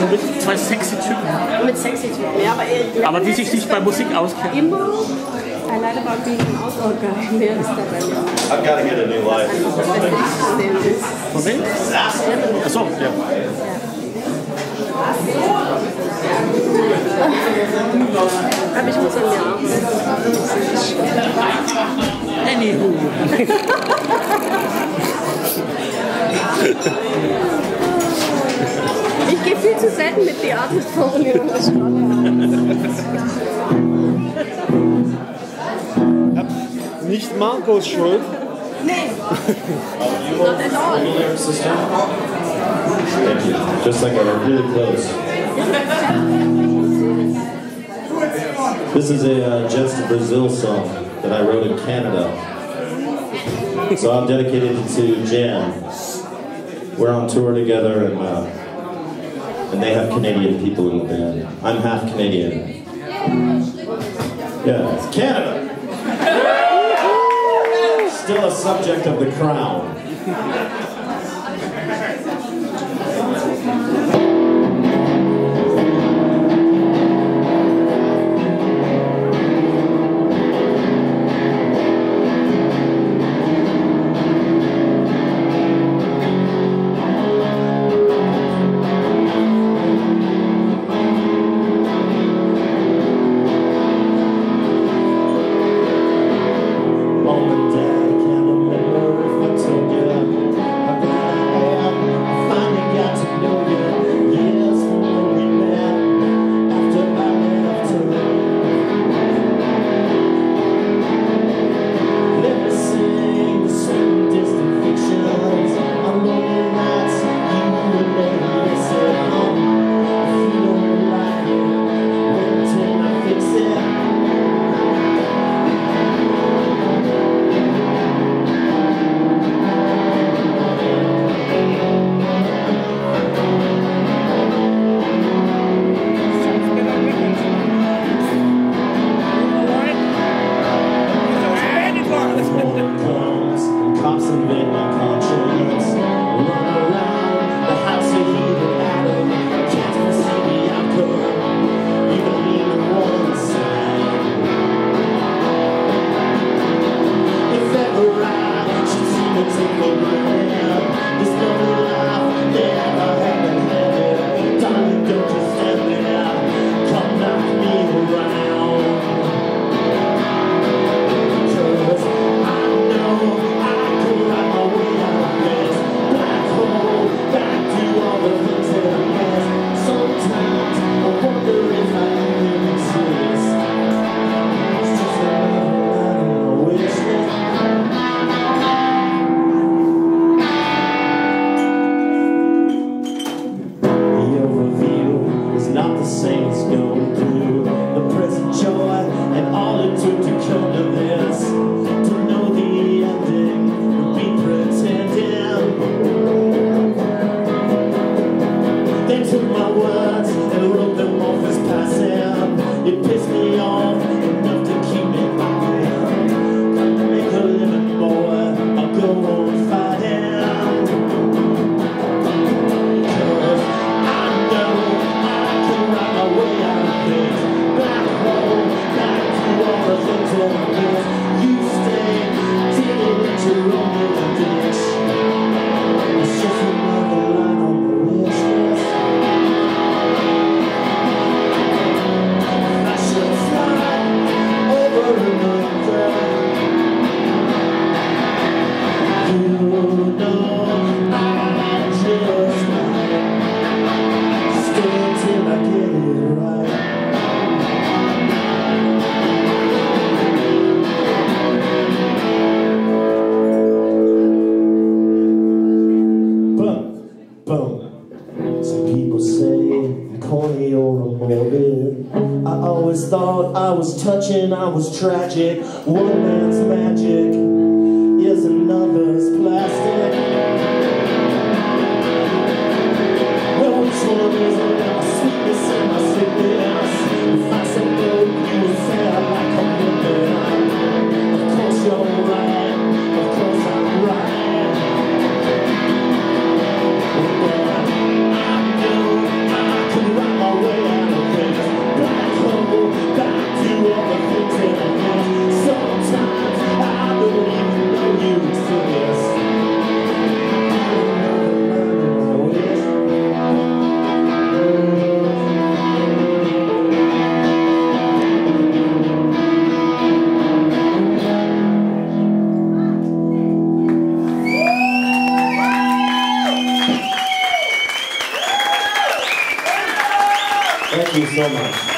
Nur mit zwei sexy Typen. Mit sexy Typen, ja, aber eher Aber die sich nicht bei Musik auskennen. Immer alleine beim Biegen aus. Oh geil, wer ist? I've got to get a new life. Von? Achso, ja. Aber ich muss an mir. Anywho. viel zu selten mit Nicht Marcos Schuld. Nee. Not at all. Just like I'm really close. This is a uh, Jets Brazil song that I wrote in Canada. So I'm dedicated to Jan. We're on tour together and uh, and they have Canadian people in the band. I'm half Canadian. Yeah, it's Canada. Still a subject of the crown. It takes I always thought I was touching, I was tragic. One man's magic is another's plastic. Well, which one is? Thank you so much.